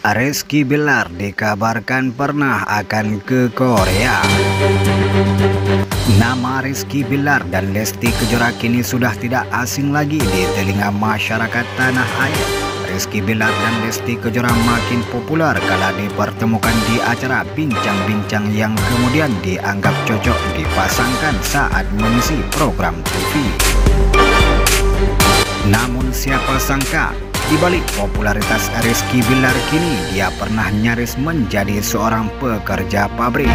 Rizky Bilar dikabarkan pernah akan ke Korea. Nama Rizky Bilar dan Lesti Kejora kini sudah tidak asing lagi di telinga masyarakat tanah air. Rizky Bilar dan Lesti Kejora makin populer kala dipertemukan di acara bincang-bincang yang kemudian dianggap cocok dipasangkan saat mengisi program TV. Namun siapa sangka di balik popularitas Rizky Bilar kini, dia pernah nyaris menjadi seorang pekerja pabrik.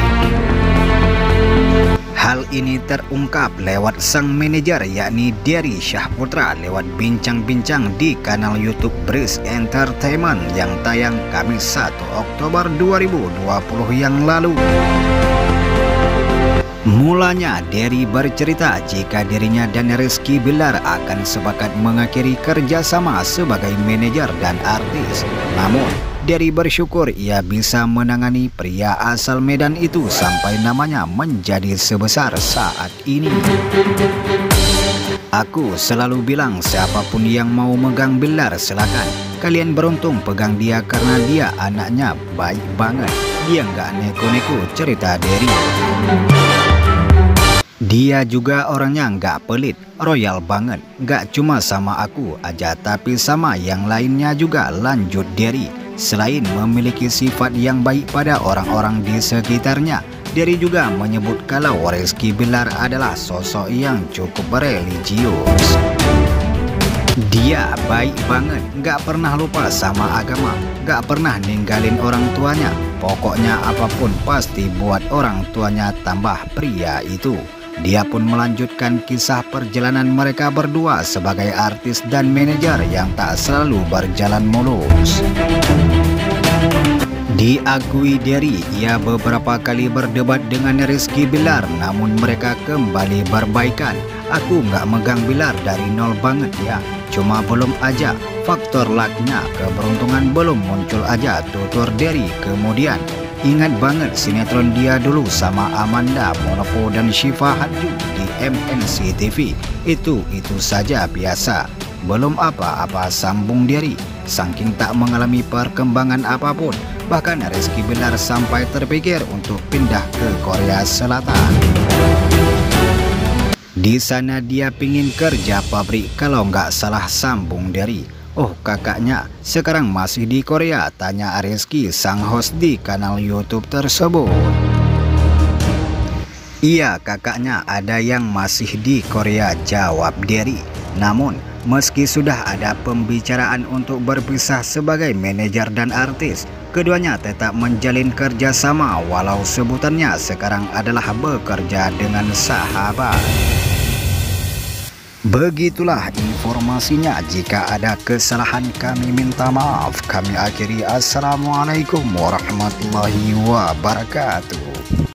Hal ini terungkap lewat sang manajer yakni Derry Syahputra lewat bincang-bincang di kanal YouTube Breeze Entertainment yang tayang Kamis 1 Oktober 2020 yang lalu. Mulanya Derry bercerita jika dirinya dan Rizky Bilar akan sepakat mengakhiri kerjasama sebagai manajer dan artis. Namun, Derry bersyukur ia bisa menangani pria asal Medan itu sampai namanya menjadi sebesar saat ini. Aku selalu bilang siapa pun yang mau megang Bilar silakan. Kalian beruntung pegang dia karena dia anaknya baik banget. Dia nggak neko-neko cerita Derry. Dia juga orangnya nggak pelit, royal banget. Nggak cuma sama aku aja tapi sama yang lainnya juga lanjut Derry. Selain memiliki sifat yang baik pada orang-orang di sekitarnya, Derry juga menyebut kalau Rizky Bilar adalah sosok yang cukup religius. Dia baik banget, nggak pernah lupa sama agama, nggak pernah ninggalin orang tuanya. Pokoknya apa pun pasti buat orang tuanya tambah pria itu. Dia pun melanjutkan kisah perjalanan mereka berdua sebagai artis dan manajer yang tak selalu berjalan mulus. Diakui Derry, ia beberapa kali berdebat dengan Rizky Bilar namun mereka kembali berbaikan. Aku nggak megang Bilar dari nol banget ya, cuma belum aja. Faktor lucknya, keberuntungan belum muncul aja, tutur Derry kemudian. Ingat banget sinetron dia dulu sama Amanda Monopo dan Syifa Hadju di MNC TV. Itu itu saja biasa. Belum apa-apa sambung diri. Saking tak mengalami perkembangan apa pun, bahkan Rizky Bilar sampai terpikir untuk pindah ke Korea Selatan. Di sana dia pingin kerja pabrik kalau nggak salah sambung dari Oh kakaknya sekarang masih di Korea Tanya Rizky sang host di kanal Youtube tersebut. Iya kakaknya ada yang masih di Korea jawab Derry. Namun meski sudah ada pembicaraan untuk berpisah sebagai manajer dan artis Keduanya tetap menjalin kerjasama walau sebutannya sekarang adalah bekerja dengan sahabat Begitulah informasinya. Jika ada kesalahan kami minta maaf. Kami akhiri Assalamualaikum warahmatullahi wabarakatuh.